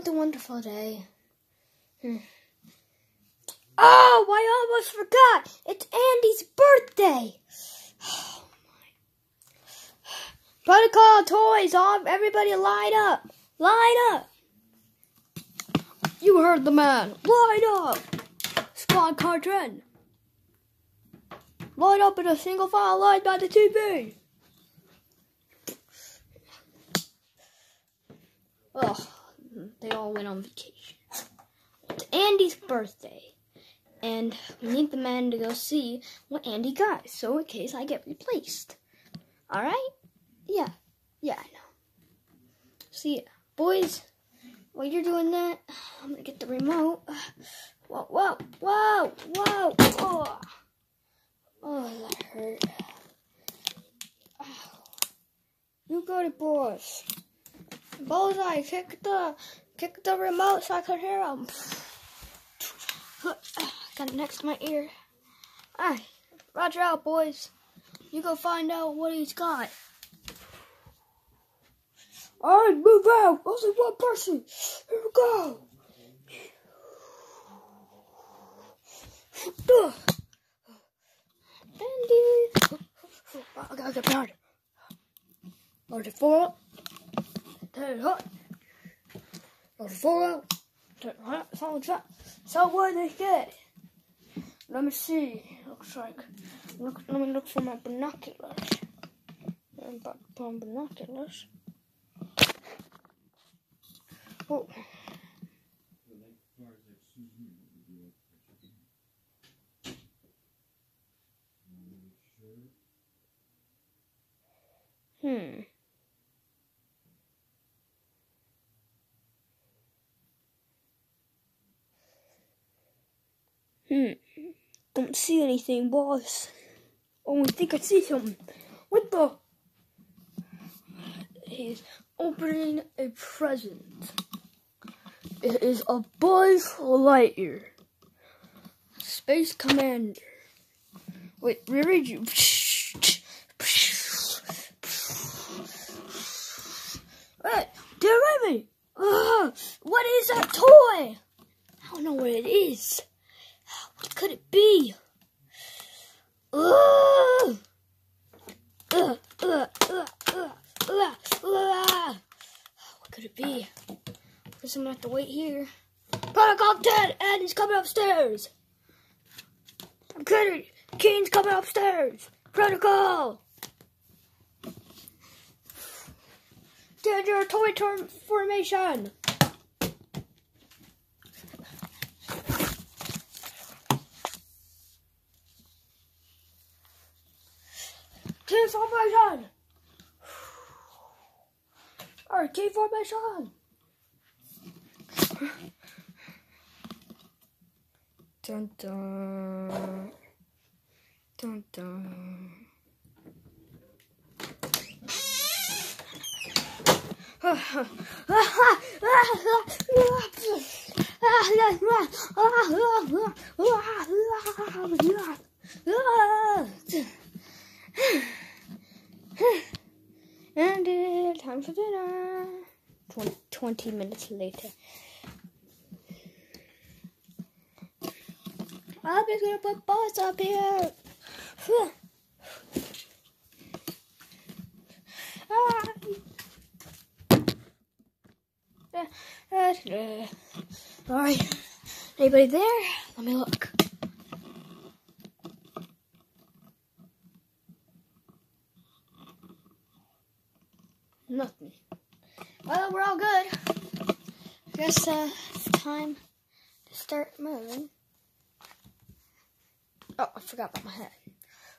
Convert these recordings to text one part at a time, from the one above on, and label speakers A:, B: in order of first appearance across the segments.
A: What a wonderful day. Hmm. Oh, I almost forgot. It's Andy's birthday. Protocol toys on. Everybody line up. Line up. You heard the man. Line up. Squad car trend. Line up in a single file line by the TV. Ugh, they all went on vacation. It's Andy's birthday. And we need the man to go see what Andy got, so in case I get replaced. Alright? Yeah. Yeah, I know. See, boys, while you're doing that, I'm gonna get the remote. Whoa, whoa, whoa, whoa, oh. Oh, that hurt. You got it, boys. Bullseye, kick the, kick the remote so I can hear him. Got it next to my ear. Alright, roger out, boys. You go find out what he's got. Alright, move out. Only one person. Here we go. Andy. I gotta get behind. Already four. It hot. Four. Turn it hot. So what did they get? Let me see. Looks like. Look, let me look for my binoculars. I'm put on binoculars. Oh. Hmm. Hmm. Don't see anything, boss. Oh, I think I see something. What the? He's opening a present. It is a Buzz Lightyear. Space Commander. Wait, where did you? What? Dear Remy! Uh, what is that toy? I don't know what it is. Could it be? What could it be? Guess I'm gonna have to wait here. Protocol 10! And he's coming upstairs! I'm kidding! Keen's coming upstairs! Protocol! Danger toy turn formation! Key formation! Alright, key formation! Dun dun. Dun dun. and it's time for dinner. 20, 20 minutes later. I'm just gonna put boss up here. Ah. Alright. Anybody there? Let me look. Nothing. Well, we're all good. I guess uh, it's time to start moving. Oh, I forgot about my hat.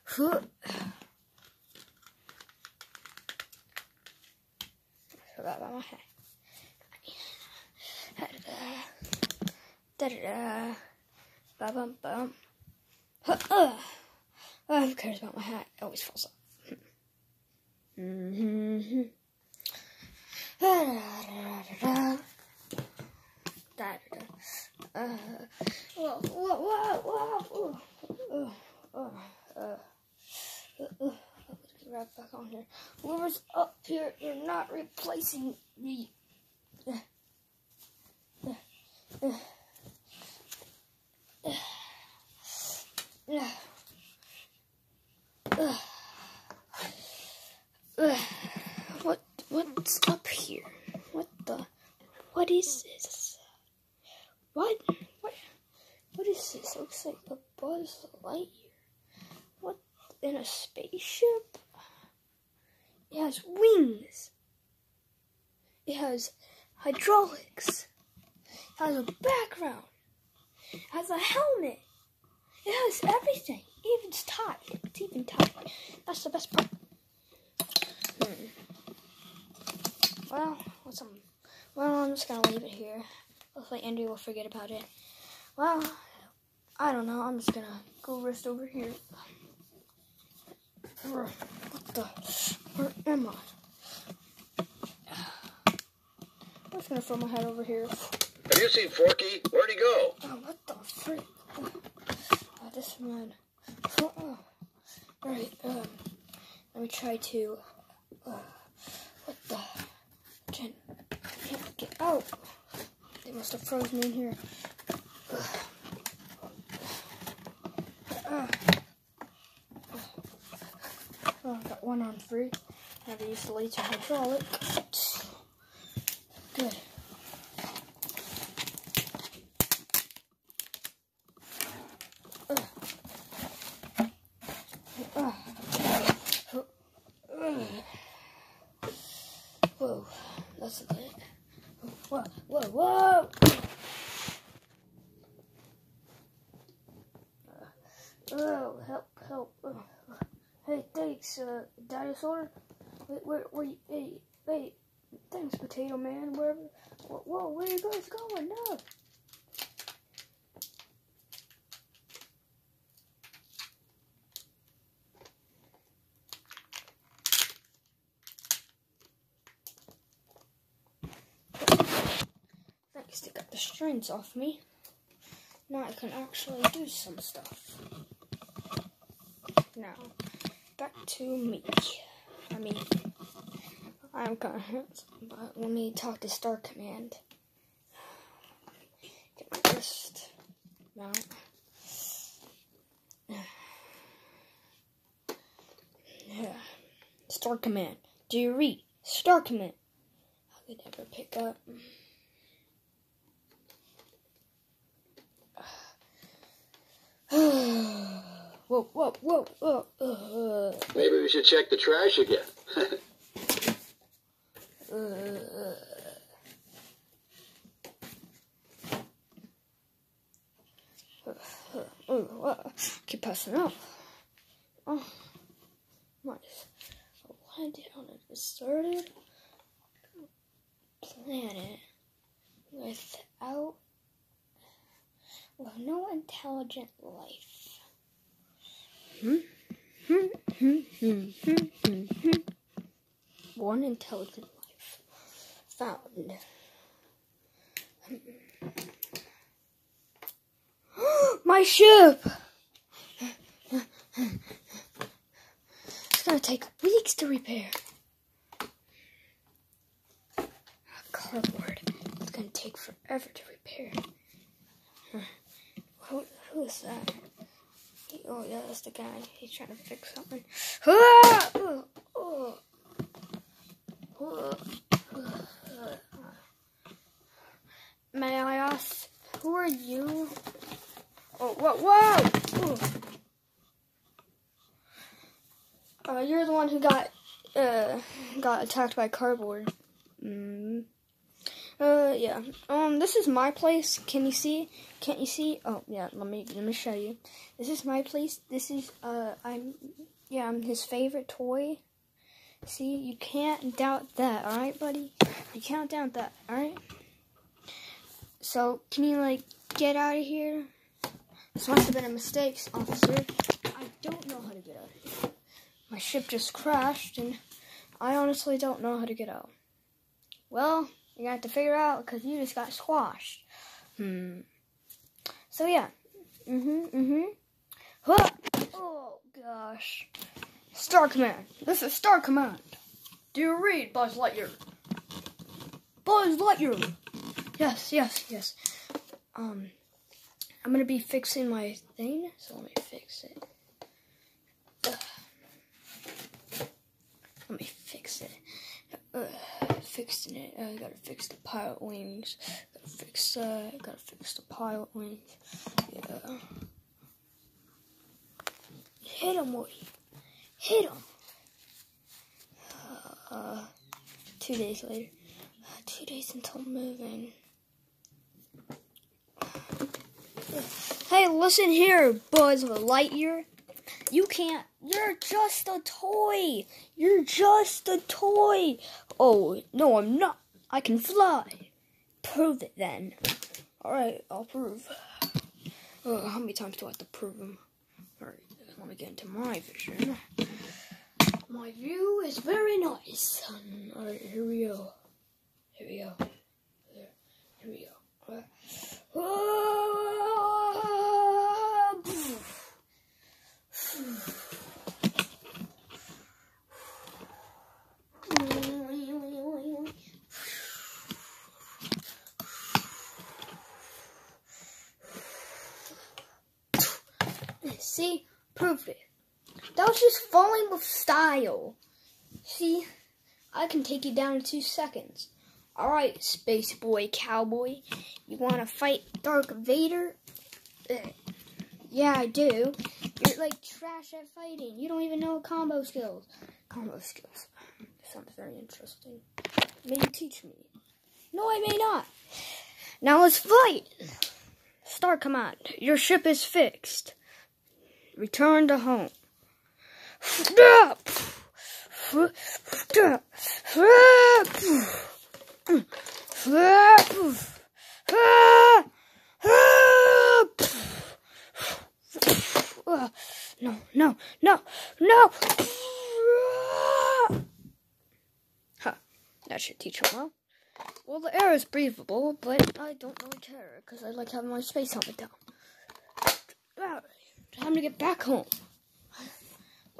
A: Forgot about my hat. Da da da. Ba bum bum. Oh, who cares about my hat? It always falls off. Mm-hmm. Da da da da da. Uh, whoa, whoa, whoa, whoa. Oh, oh, uh, uh, uh, right back on here. Whoever's up here, you're not replacing me. What what's up here? What the what is this? What what what is this? Looks like a Buzz Lightyear. What in a spaceship? It has wings. It has hydraulics. It has a background. It has a helmet. It has everything. Even it's tied. It's even tied. That's the best part. Hmm. Well, what's some? Well, I'm just gonna leave it here. Hopefully, Andrew will forget about it. Well, I don't know. I'm just gonna go rest over here. What the? Where am I? I'm just gonna throw my head over here.
B: Have you seen Forky? Where'd he go?
A: Oh, what the freak? Oh, oh, this man. Oh, oh. Alright, um, let me try to. Uh, what the? Can't, can't get out. They must have frozen me in here. Oh, I've got one on. Now to use the laser hydraulic. Good. Whoa, that's a bit. Whoa, whoa, whoa! Oh, help, help. Oh. Hey, thanks, uh, dinosaur. Wait, where, where, hey, hey, thanks, potato man, wherever. Whoa, where you guys going? No! Thanks, they got the strings off me. Now I can actually do some stuff. Now, back to me. I mean, I'm kind of but let me talk to Star Command. Get my wrist mount. Yeah. Star Command. Do you read? Star Command. I could never pick up. whoa, whoa, whoa, whoa. Uh,
B: Maybe we should check the trash again.
A: uh, wow. Keep passing out. Oh, nice. Landed on a deserted planet without, with no intelligent life. Hmm? Hmm, hmm, hmm, hmm, hmm, hmm. One intelligent life found. My ship! It's gonna take weeks to repair. Cardboard. It's gonna take forever to repair. Who, who is that? Oh, yeah, that's the guy. He's trying to fix something. Ah! Oh, oh. Oh. May I ask, who are you? Oh, whoa, whoa! Uh, you're the one who got uh got attacked by cardboard. Mm. Uh, yeah. Um, this is my place. Can you see? Can't you see? Oh, yeah. Let me let me show you. This is my place. This is uh, I'm yeah, I'm his favorite toy. See, you can't doubt that. All right, buddy. You can't doubt that. All right. So, can you like get out of here? This must have been a mistake, officer. I don't know how to get out of here. My ship just crashed, and I honestly don't know how to get out. Well, you're gonna have to figure out because you just got squashed. Hmm. So yeah. Mm-hmm. Mm-hmm. Huh. Oh gosh. Star Command. This is Star Command. Do you read, Buzz Lightyear? Buzz Lightyear. Yes, yes, yes. um, I'm gonna be fixing my thing, so let me fix it. Ugh. Let me fix it. Ugh, fixing it. I gotta fix the pilot wings. Gotta fix that. Gotta fix the pilot wings. Yeah. Hit him, Woody. Hit him. Uh, two days later. Two days until moving. Hey, listen here, Buzz of a Lightyear. You can't. You're just a toy. You're just a toy. Oh, no, I'm not. I can fly. Prove it then. Alright, I'll prove. Oh, how many times do I have to prove them? Alright, let me get into my vision. My view is very nice. Um, Alright, here we go. Here we go. Here we go. Alright. See, proved it. That was just falling with style. See, I can take you down in two seconds. Alright, Space Boy Cowboy. You want to fight Dark Vader? Uh, yeah, I do. You're like trash at fighting. You don't even know combo skills. Combo skills. Sounds very interesting. May you teach me? No, I may not. Now let's fight. Star Command. Your ship is fixed. Return to home. No, no, no, no! Huh, that should teach him well. Well, the air is breathable, but I don't really care, because I like having my space helmet down. Time to get back home.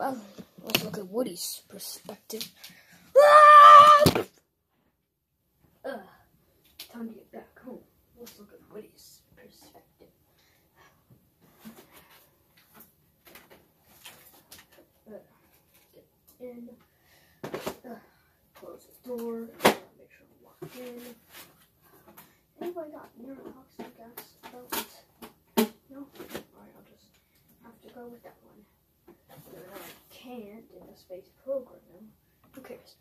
A: Well, let's look at Woody's perspective. Ah! Uh, time to get back home. Let's look at Woody's perspective. Get in. Uh, close the door. Make sure I'm locked in. Anybody got neurotoxic gas belts? No? Alright, I'll just have to go with that one. Can't in the space program. Who cares?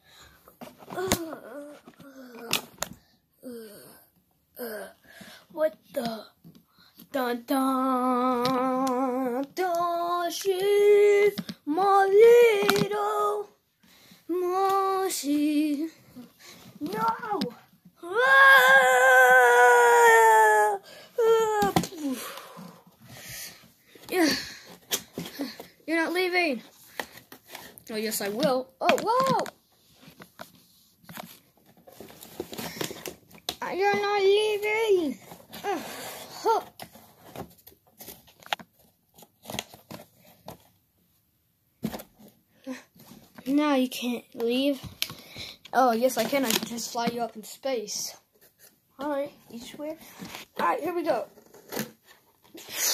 A: what the? Dun dun dun she my little mousy. No! Yeah. You're not leaving. Oh, yes, I will. Oh, whoa! You're not leaving. Ugh, huh. No, you can't leave. Oh, yes, I can. I can just fly you up in space. Alright, you swear? Alright, here we go.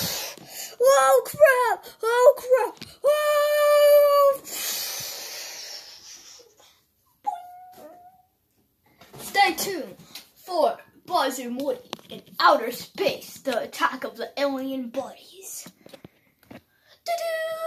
A: Whoa, crap! Oh, crap! In outer space, the attack of the alien bodies. Doo-doo!